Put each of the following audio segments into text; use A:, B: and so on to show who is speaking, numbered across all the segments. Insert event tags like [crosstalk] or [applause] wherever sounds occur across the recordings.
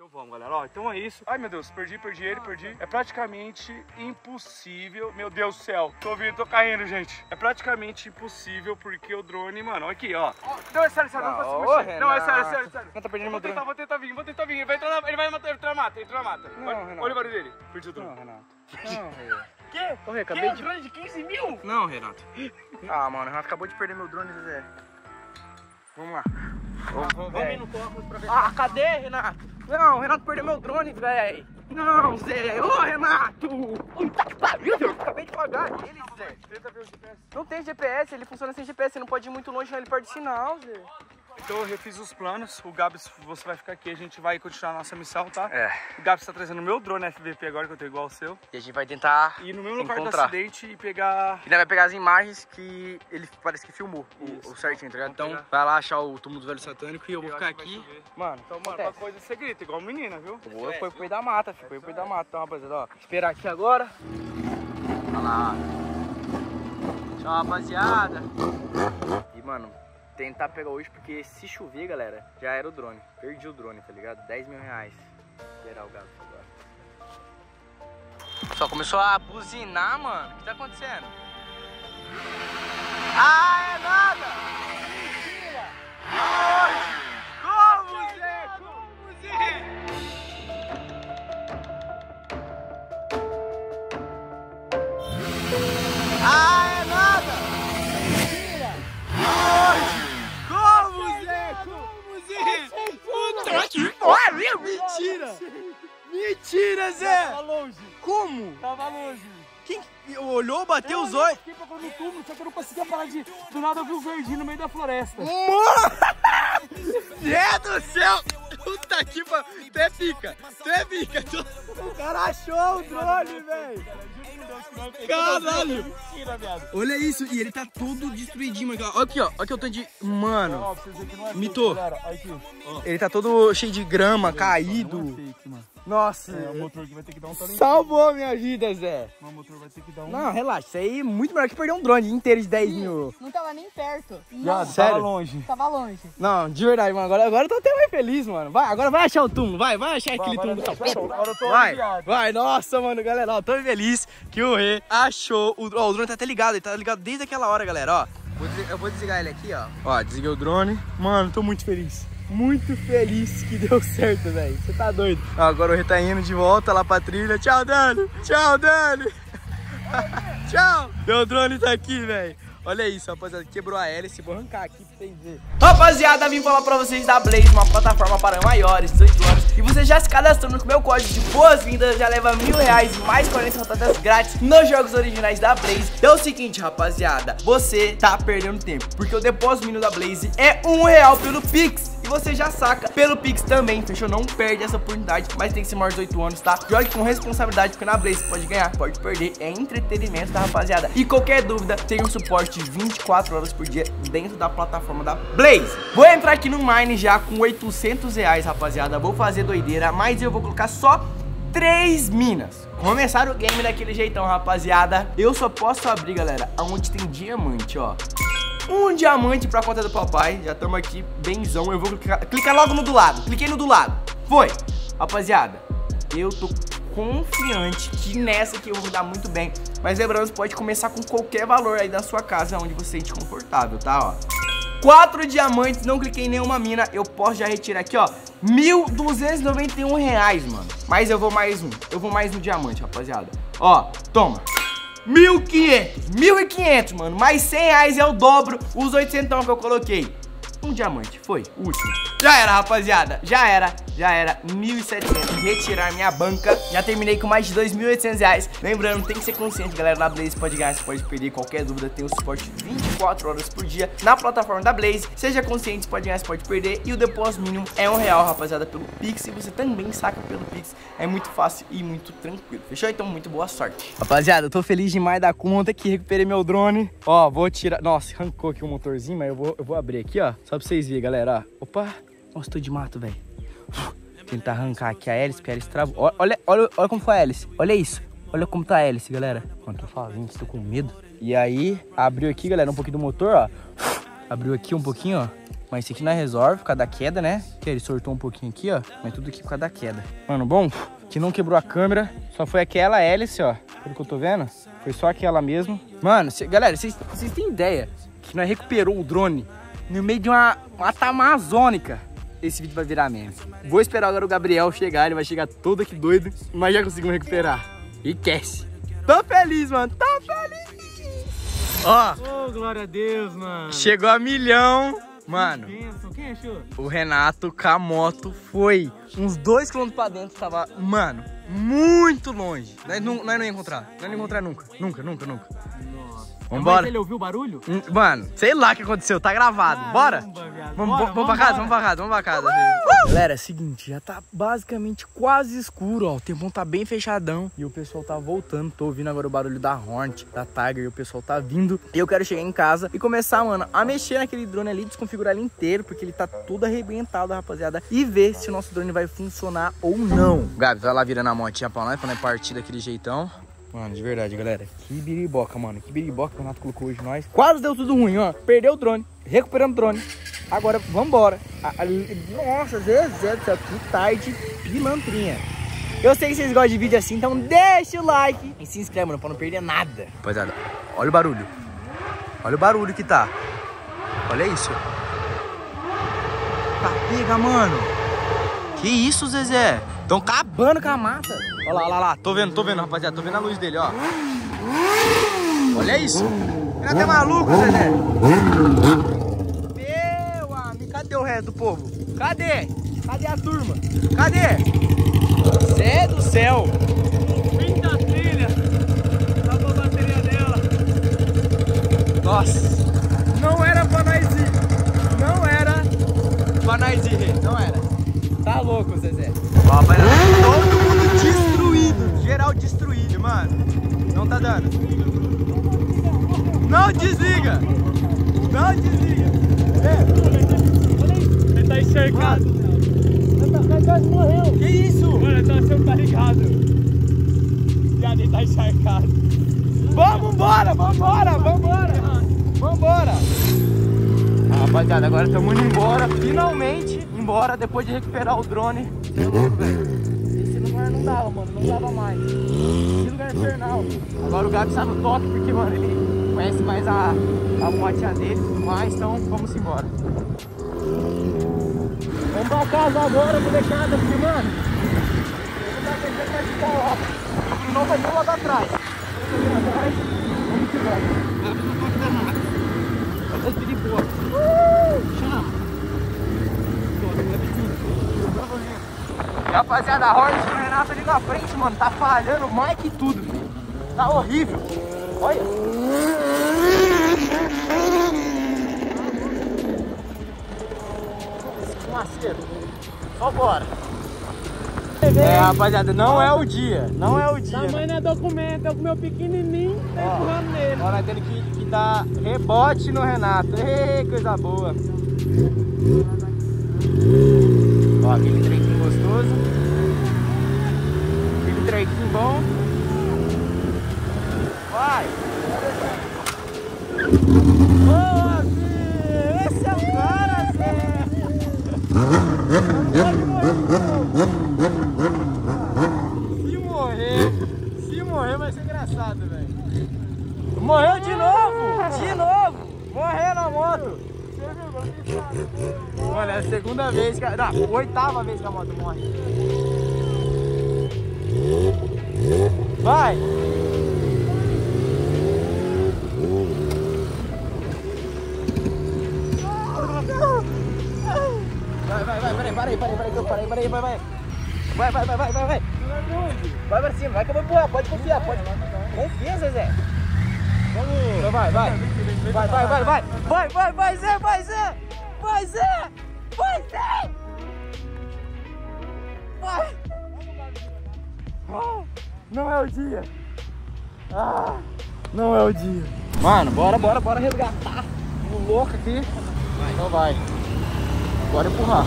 A: Então vamos, galera. Ó, então é isso. Ai, meu Deus, perdi, perdi ele, perdi. É praticamente impossível. Meu Deus do céu. Tô vindo, tô caindo, gente. É praticamente impossível porque o drone, mano, aqui, ó. Não, é sério, sério, não, consigo
B: ô,
A: mexer. Não, é sério, é
B: Renato.
A: sério, sério.
B: Não tá perdendo
A: vou
B: meu drone.
A: tentar, vou tentar vir, vou tentar vir. Ele vai entrar, na, ele vai matar, entrar na mata, entrar na mata.
B: Não,
A: olha,
B: Renato.
A: olha o barulho dele. Perdi o drone.
B: Não, Renato. Não, Rê. [laughs]
A: Quê?
B: Ô, Rê,
A: Que?
B: acabei de...
A: drone de 15 mil?
B: Não, Renato. [laughs] Ah, mano, o Renato acabou de perder meu drone, Zé. Vamos lá.
A: Vamos no cofre pra ver.
B: Ah, cadê, Renato? Não, o Renato perdeu meu drone, velho. Não, Zé. Ô, Renato. Puta que pariu, meu. Acabei de pagar ele, Zé. Não tem GPS, ele funciona sem GPS. Você não pode ir muito longe, não. Ele perde sinal, Zé.
A: Então eu refiz os planos. O Gabs, você vai ficar aqui. A gente vai continuar a nossa missão, tá?
B: É.
A: O Gabs tá trazendo o meu drone FVP agora, que eu tenho igual ao seu.
B: E a gente vai tentar
A: E no mesmo lugar do acidente e pegar.
B: Ele vai pegar as imagens que ele parece que filmou o,
A: Isso.
B: o certinho, tá ligado? Então
A: pegar.
B: vai lá achar o túmulo do velho satânico e eu vou
A: Eu
B: ficar
A: que vai
B: aqui. Mano,
A: Então, mano, uma coisa você grita, igual menina, viu?
B: Eu vou pro meio da mata, filho. Foi pro meio da mata. Então, rapaziada, ó. Esperar aqui agora. Olha lá. Tchau, rapaziada. E, mano, tentar pegar hoje, porque se chover, galera, já era o drone. Perdi o drone, tá ligado? 10 mil reais. O gato agora. Só começou a buzinar, mano. O que tá acontecendo? Ah, é nada! Mentira! Como, Mentira! Mentira, Zé!
A: Tava longe,
B: Como?
A: tava longe.
B: Quem olhou, bateu os olhos?
A: Fiquei procurando túmulo, só que eu não conseguia parar de. Do nada eu vi o verdinho no meio da floresta. [laughs]
B: Zé do céu! Puta que pariu! Até pica! Até pica! O cara achou o drone, velho! Caralho! Olha isso, e ele tá todo destruidinho, mano. Olha aqui, ó. Olha que eu tô de. Mano,
A: não é
B: Mitou.
A: aqui.
B: Ele tá todo cheio de grama,
A: Não
B: caído.
A: é.
B: Nossa,
A: É, o motor que vai ter que dar um talento.
B: salvou minha vida, Zé.
A: O motor vai ter que dar um.
B: Não, relaxa, isso aí é muito melhor que perder um drone inteiro de 10 mil.
C: Não tava nem perto.
A: Já,
C: Não,
B: sério?
A: tava longe.
C: tava longe.
B: Não, de verdade, mano. Agora, agora eu tô até mais feliz, mano. Vai, agora vai achar o túmulo, vai, vai achar aquele
A: Agora
B: túmulo.
A: eu tô- Agora eu tô
B: Vai,
A: aliviado.
B: vai, nossa, mano, galera, ó, tô feliz que o Rê achou o drone. Ó, o drone tá até ligado, ele tá ligado desde aquela hora, galera, ó. Eu vou desligar ele aqui, ó. Ó, desliguei o drone. Mano, tô muito feliz. Muito feliz que deu [laughs] certo, velho. Você tá doido. Ó, agora o Rê tá indo de volta lá pra trilha. Tchau, Dani. Tchau, Dani. [laughs] Tchau. Meu drone tá aqui, velho. Olha isso, rapaziada. Quebrou a hélice. Vou arrancar aqui pra vocês verem. Rapaziada, vim falar pra vocês da Blaze, uma plataforma para maiores, 18 anos. E você já se cadastrando com o meu código de boas-vindas, já leva mil reais mais 40 rodadas grátis nos jogos originais da Blaze. É o seguinte, rapaziada, você tá perdendo tempo, porque o depósito mínimo da Blaze é um real pelo Pix. Você já saca pelo Pix também, fechou? Não perde essa oportunidade, mas tem que ser maior de 18 anos, tá? Jogue com responsabilidade, porque na Blaze pode ganhar, pode perder, é entretenimento, tá, rapaziada? E qualquer dúvida, tem um suporte 24 horas por dia dentro da plataforma da Blaze. Vou entrar aqui no Mine já com 800 reais, rapaziada. Vou fazer doideira, mas eu vou colocar só três minas. Começar o game daquele jeitão, rapaziada. Eu só posso abrir, galera, aonde tem diamante, ó. Um diamante pra conta do papai. Já estamos aqui, benzão. Eu vou clicar, clicar logo no do lado. Cliquei no do lado. Foi. Rapaziada, eu tô confiante que nessa aqui eu vou dar muito bem. Mas lembrando, você pode começar com qualquer valor aí da sua casa, onde você se sente confortável, tá? Ó. Quatro diamantes, não cliquei em nenhuma mina. Eu posso já retirar aqui, ó. 1.291 reais, mano. Mas eu vou mais um. Eu vou mais um diamante, rapaziada. Ó, toma. 1.500, 1.500, mano. Mais 100 reais é o dobro os 800 que eu coloquei. Um diamante, foi, último. Já era, rapaziada, já era, já era. 1.700, retirar minha banca. Já terminei com mais de 2.800 reais. Lembrando, tem que ser consciente, galera. Na Blaze pode ganhar, você pode perder. Qualquer dúvida, tem o suporte 24 horas por dia na plataforma da Blaze. Seja consciente, você pode ganhar, você pode perder. E o depósito mínimo é um real, rapaziada, pelo Pix. E você também saca pelo Pix. É muito fácil e muito tranquilo. Fechou? Então, muito boa sorte. Rapaziada, eu tô feliz demais da conta que recuperei meu drone. Ó, vou tirar. Nossa, arrancou aqui o motorzinho, mas eu vou, eu vou abrir aqui, ó. Só pra vocês verem, galera. Ó. Opa! Nossa, tô de mato, velho. Tentar arrancar aqui a hélice, porque a hélice travou. Olha, olha, olha como foi a hélice. Olha isso. Olha como tá a hélice, galera. Mano, tô fazendo, tô com medo. E aí, abriu aqui, galera, um pouquinho do motor, ó. Abriu aqui um pouquinho, ó. Mas esse aqui não é resolve por causa da queda, né? Que ele sortou um pouquinho aqui, ó. Mas tudo aqui por causa da queda. Mano, bom, que não quebrou a câmera. Só foi aquela hélice, ó. Pelo que eu tô vendo. Foi só aquela mesmo. Mano, cê, galera, vocês têm ideia que nós recuperou o drone no meio de uma mata amazônica? Esse vídeo vai virar meme. Vou esperar agora o Gabriel chegar. Ele vai chegar todo aqui doido. Mas já conseguimos recuperar. E esquece. Tô feliz, mano. Tô feliz. Ó.
C: Oh, glória a Deus, mano.
B: Chegou a milhão. Mano.
C: Quem achou?
B: O Renato com a moto foi uns dois quilômetros pra dentro. Tava, mano, muito longe. Nós não, nós não ia encontrar. Nós não ia encontrar nunca. Nunca, nunca, nunca. Vambora.
C: Mas ele ouviu o barulho?
B: Hum, Mano, sei lá o que aconteceu. Tá gravado. Bora?
C: Caramba, viado.
B: Vamos,
C: Bora,
B: vamos pra casa, vamos pra casa, vamos pra casa. Galera, é o seguinte, já tá basicamente quase escuro, ó. O tempão tá bem fechadão e o pessoal tá voltando. Tô ouvindo agora o barulho da Hornet, da Tiger e o pessoal tá vindo. E eu quero chegar em casa e começar, mano, a mexer naquele drone ali, desconfigurar ele inteiro, porque ele tá todo arrebentado, rapaziada. E ver se o nosso drone vai funcionar ou não. Gabi, vai lá virando a motinha pra nós, pra nós partir daquele jeitão. Mano, de verdade, galera. Que biriboca, mano. Que biriboca que o Renato colocou hoje nós. Quase deu tudo ruim, ó. Perdeu o drone. Recuperamos o drone. Agora, vambora. A- a- Nossa, Zezé do céu. Que tarde pilantrinha. Eu sei que vocês gostam de vídeo assim, então deixa o like. E se inscreve, mano, pra não perder nada. Rapaziada, olha o barulho. Olha o barulho que tá. Olha isso. Tá pega, mano. Que isso, Zezé? Tão acabando com a mata. Olha lá, olha lá. Tô vendo, tô vendo, rapaziada. Tô vendo a luz dele, ó. Olha isso. Ele é até maluco, Zezé. Meu amigo, cadê o resto do povo? Cadê? Cadê a turma? Cadê? Zé do céu.
C: Fim da trilha. Acabou a bateria dela.
B: Nossa. Não era pra nós ir. Não era pra nós ir, não era. Tá louco, Zezé. Ó, rapaziada, todo mundo destruído. Geral destruído, mano. Não tá dando. Não desliga. Não desliga.
C: Ele tá encharcado.
B: morreu. Que isso?
C: Mano, ele tá sendo tá ligado. Viado, ele tá encharcado.
B: Vamos embora, vamos embora, vamos embora. Vamos embora. Ah, rapaziada, agora estamos indo embora, finalmente embora, depois de recuperar o drone. Velho. Esse lugar não dava, mano, não dava mais. Esse lugar é infernal. Agora o Gabi está no toque, porque, mano, ele conhece mais a, a motinha dele e tudo mais, então vamos embora. Vamos pra casa agora, molecada, porque, mano, não tá tentando mais ficar lá. O Bruno vai vir lá pra trás. Atrás, vamos embora.
C: Olha que de boa. Chama.
B: Rapaziada, a Hornet do Renato ali na frente, mano, tá falhando mais que tudo. Tá horrível. Olha. Fumaceiro. Só bora. É, rapaziada, não é o dia. Não é o dia.
C: Tamanho não é documento, é o meu pequenininho tá
B: Ó.
C: empurrando nele.
B: Ó, nós temos que, que dar rebote no Renato. Ei, coisa boa. Ó, aquele trequinho gostoso. Aquele trequinho bom. Vai! Boa! Esse é o cara, Zé! Se morrer, se morrer vai ser engraçado, velho. Morreu! De novo! Morreu na moto! Olha, é a segunda vez que. Não, oitava vez que a moto morre. Vai! Vai, vai, vai, peraí, parei, que eu parei, parei, vai, vai. Vai, vai, vai, vai, vai, vai. Vai pra cima, vai que eu vou empurrar, pode confiar, pode. Confia, Zezé. Vamos. Então vai, vai. Vai, vai, vai, vai. Vai, vai, vai, Zé, vai, Zé. Vai, Zé. Vai, Zé. Vai. Ah, não é o dia. Ah, não é o dia. Mano, bora, bora, bora resgatar. Um louco aqui. Então vai. Bora empurrar.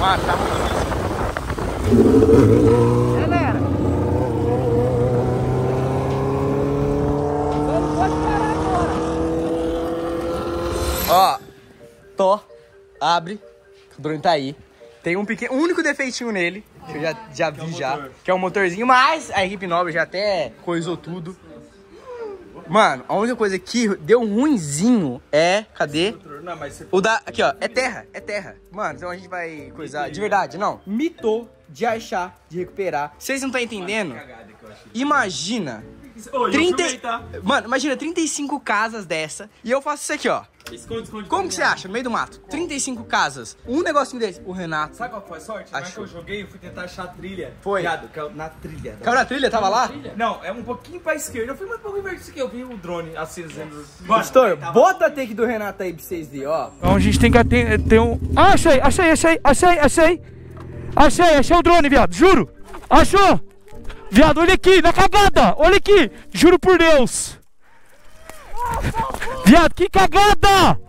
B: Mano, tá muito difícil. Galera. Não pode parar abre, o drone tá aí. Tem um pequeno, um único defeitinho nele, que eu já, já vi já, que é o motorzinho, mas a equipe nova já até coisou tudo. Mano, a única coisa que deu ruinzinho é, cadê?
A: Não.
B: O da, aqui ó, é terra, é terra. Mano, então a gente vai coisar, de verdade, não. Mitou de achar, de recuperar. Vocês não estão entendendo? Imagina
C: Ô, e eu
B: 30...
C: filmei, tá?
B: Mano, imagina 35 casas dessa e eu faço isso aqui, ó.
C: Esconde, esconde.
B: Como que você acha? No meio do mato. 35 casas. Um negocinho desse. O Renato.
C: Sabe qual foi a sorte? Na hora que eu joguei, eu fui tentar achar a trilha.
B: Foi.
C: Viado, caiu na trilha.
B: Caiu na trilha? Tava lá?
C: Não, é um pouquinho pra esquerda. Eu fui mais um pouco invertido que eu vi o drone acendendo.
B: Pastor, bota a take do Renato aí pra vocês verem, ó.
A: Então a gente tem que ter, ter um... Ah, achei, achei, achei, achei, achei. Achei, achei o drone, viado, juro. Achou? Viado, olha aqui, na cagada, olha aqui. Juro por Deus. Viado, que cagada.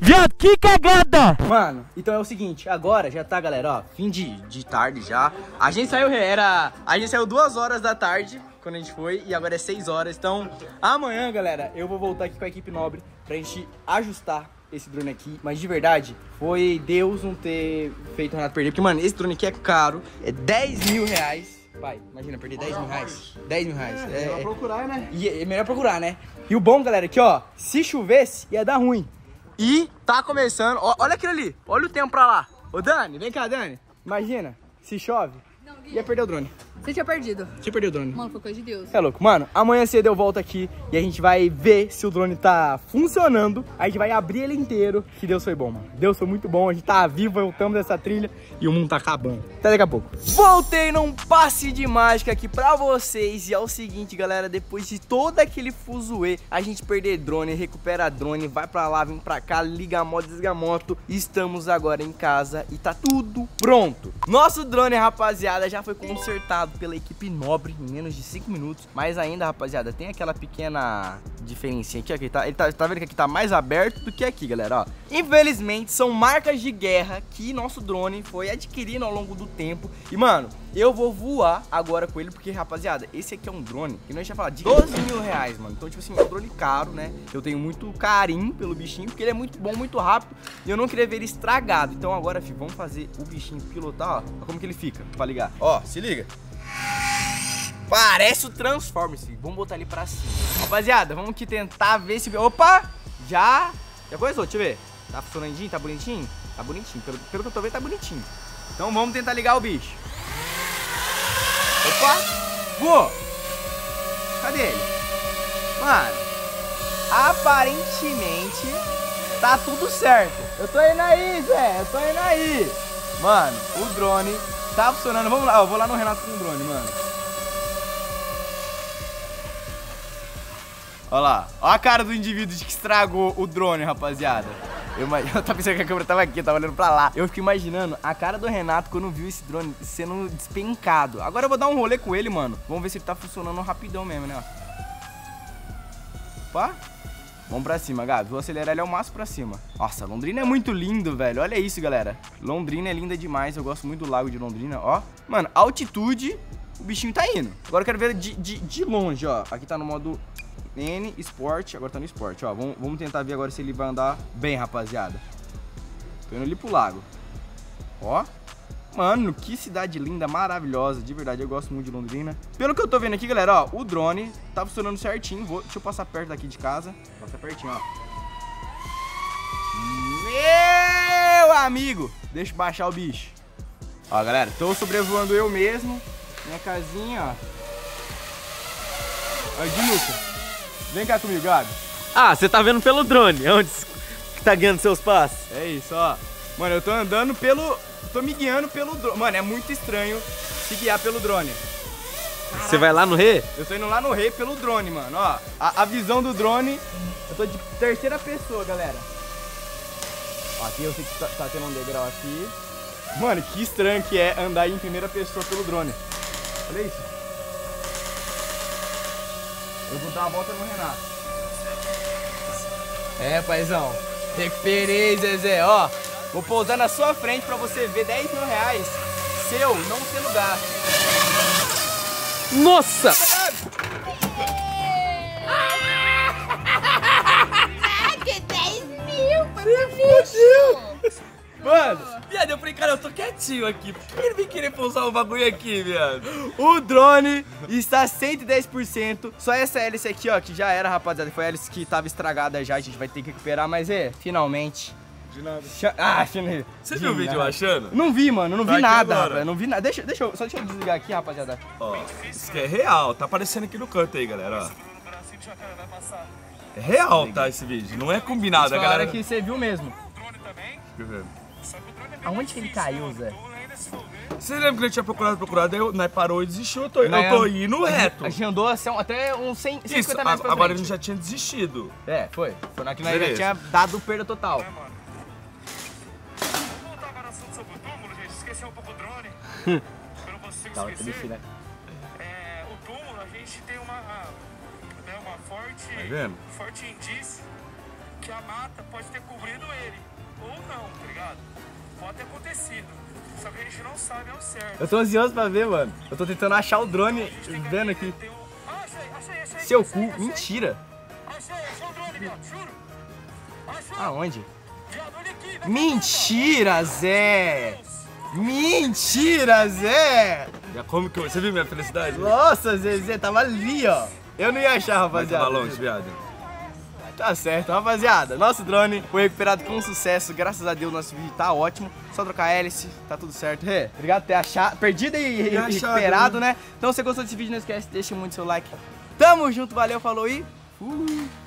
A: Viado, que cagada.
B: Mano, então é o seguinte, agora já tá, galera, ó, fim de, de tarde já. A gente saiu, era. A gente saiu duas horas da tarde quando a gente foi e agora é 6 horas. Então, amanhã, galera, eu vou voltar aqui com a equipe nobre pra gente ajustar esse drone aqui. Mas de verdade, foi Deus não ter feito o Renato perder. Porque, mano, esse drone aqui é caro, é 10 mil reais. Pai, imagina, perder 10 mil reais. 10 mil reais. É, é,
A: procurar, né?
B: e é melhor procurar, né? E o bom, galera, aqui, ó, se chovesse, ia dar ruim. E tá começando, ó, olha aquilo ali, olha o tempo pra lá. Ô, Dani, vem cá, Dani. Imagina, se chove, ia perder o drone.
D: Você tinha perdido.
B: Ia perder o drone.
D: Mano, foi coisa de Deus.
B: É louco, mano. Amanhã cedo eu volto aqui e a gente vai ver se o drone tá funcionando. A gente vai abrir ele inteiro. Que Deus foi bom, mano. Deus foi muito bom. A gente tá vivo, voltamos dessa trilha e o mundo tá acabando. Até daqui a pouco. Voltei num passe de mágica aqui pra vocês. E é o seguinte, galera. Depois de todo aquele fuzuê, a gente perder drone, recupera drone, vai pra lá, vem pra cá, liga a moto, desliga a moto. Estamos agora em casa e tá tudo pronto. Nosso drone, rapaziada, já foi consertado pela equipe nobre em menos de 5 minutos. Mas ainda, rapaziada, tem aquela pequena diferença aqui, ó, que ele tá, ele tá, tá vendo que aqui tá mais aberto do que aqui, galera, ó. Infelizmente, são marcas de guerra que nosso drone foi adquirindo ao longo do tempo. E, mano, eu vou voar agora com ele, porque, rapaziada, esse aqui é um drone que nós já falar de 12 mil reais, mano. Então, tipo assim, é um drone caro, né? Eu tenho muito carinho pelo bichinho, porque ele é muito bom, muito rápido. E eu não queria ver ele estragado. Então, agora, filho, vamos fazer o bichinho pilotar, ó. Olha como que ele fica, pra ligar. Ó, se liga. Parece o Transformers, filho. Vamos botar ele pra cima. Rapaziada, vamos aqui tentar ver se... Opa! Já... Já começou, deixa eu ver. Tá funcionandinho? Tá bonitinho? Tá bonitinho. Pelo, pelo que eu tô vendo, tá bonitinho. Então vamos tentar ligar o bicho. Opa! Voou! Cadê ele? Mano, aparentemente tá tudo certo. Eu tô indo aí, Zé. Eu tô indo aí. Mano, o drone tá funcionando. Vamos lá, eu vou lá no Renato com o drone, mano. Olha lá, olha a cara do indivíduo que estragou o drone, rapaziada. Eu, [laughs] eu tava pensando que a câmera tava aqui, eu tava olhando pra lá. Eu fiquei imaginando a cara do Renato quando viu esse drone sendo despencado. Agora eu vou dar um rolê com ele, mano. Vamos ver se ele tá funcionando rapidão mesmo, né? Opa. Vamos pra cima, Gabi. Vou acelerar ele ao máximo pra cima. Nossa, Londrina é muito lindo, velho. Olha isso, galera. Londrina é linda demais. Eu gosto muito do lago de Londrina, ó. Mano, altitude, o bichinho tá indo. Agora eu quero ver de, de, de longe, ó. Aqui tá no modo N, Sport. Agora tá no Sport, ó. Vamos, vamos tentar ver agora se ele vai andar bem, rapaziada. Tô indo ali pro lago. Ó. Mano, que cidade linda, maravilhosa. De verdade, eu gosto muito de Londrina. Pelo que eu tô vendo aqui, galera, ó, o drone tá funcionando certinho. Vou, deixa eu passar perto daqui de casa. Passa pertinho, ó. Meu amigo! Deixa eu baixar o bicho. Ó, galera, tô sobrevoando eu mesmo. Minha casinha, ó. Ó, Dinuca. Vem cá comigo, Gabi.
C: Ah, você tá vendo pelo drone. Onde que tá ganhando seus passos?
B: É isso, ó. Mano, eu tô andando pelo. Tô me guiando pelo drone. Mano, é muito estranho se guiar pelo drone.
C: Você vai lá no Rê?
B: Eu tô indo lá no rei pelo drone, mano. Ó, a, a visão do drone. Eu tô de terceira pessoa, galera. Ó, aqui eu sei que tá, tá tendo um degrau aqui. Mano, que estranho que é andar em primeira pessoa pelo drone. Olha isso. Eu vou dar uma volta no Renato. É, paizão. Recuperei, Zezé. Ó, vou pousar na sua frente pra você ver 10 mil reais seu, não sendo gasto.
C: Nossa! [laughs]
D: Ah, que 10 mil! Foi!
B: Mano,
D: Viado, eu falei, cara, eu tô quietinho aqui. Por que ele vem querer pousar o bagulho aqui, viado?
B: o drone está 110%. Só essa hélice aqui, ó, que já era, rapaziada. Foi a hélice que tava estragada já. A gente vai ter que recuperar, mas é, finalmente.
A: De nada.
B: Ah, finalmente.
D: Você viu o vídeo eu achando?
B: Não vi, mano, não vi nada, rapaz. Não vi nada. Deixa, deixa eu, só deixa eu desligar aqui, rapaziada.
D: Ó, isso aqui é real. Tá aparecendo aqui no canto aí, galera, ó.
A: No bracinho de jacaré vai passar.
D: É real, tá, esse vídeo. Não é combinado, a galera...
B: que você viu mesmo.
A: O drone também.
D: Deixa eu ver.
B: Aonde que ele caiu,
A: né?
B: Zé?
D: Você lembra que ele tinha procurado, procurado, aí eu, nós parou e desistiu. Eu tô,
B: Né?
D: eu tô indo reto.
B: A gente andou assim, até uns 100, 150
D: Isso,
B: metros pra
D: a- agora ele já tinha desistido.
B: É, foi. Foi na que nós já tinha dado perda total.
A: É, mano. Vamos voltar agora assunto sobre o túmulo, gente. Esqueceu um pouco o drone. [laughs] Eu não consigo esquecer.
B: né?
A: É, o túmulo, a gente tem uma, né, uma forte,
D: Tá vendo?
A: forte indício que a mata pode ter cobrido ele. Ou não, tá ligado? Pode ter acontecido. Só que a gente não sabe ao certo.
B: Eu tô ansioso pra ver, mano. Eu tô tentando achar o drone vendo aqui.
A: Tem um... Ah, achei, achei, achei.
B: Seu
A: achei,
B: cu,
A: achei.
B: mentira.
A: Achei, achei o drone, viado, juro. Achei.
B: Aonde?
A: Viado, olha aqui.
B: Mentira, Zé! Mentira, Zé!
D: Já como que eu... Você viu minha felicidade?
B: Nossa, Zezé, tava ali, ó. Eu não ia achar,
D: Vai tava
B: rapaziada.
D: longe, viado.
B: Tá certo, rapaziada. Nosso drone foi recuperado com sucesso. Graças a Deus, nosso vídeo tá ótimo. Só trocar hélice, tá tudo certo. Rê, obrigado por ter achado, perdido e, e
D: achado,
B: recuperado, né? Então, se você gostou desse vídeo, não esquece, deixa muito seu like. Tamo junto, valeu, falou e fui!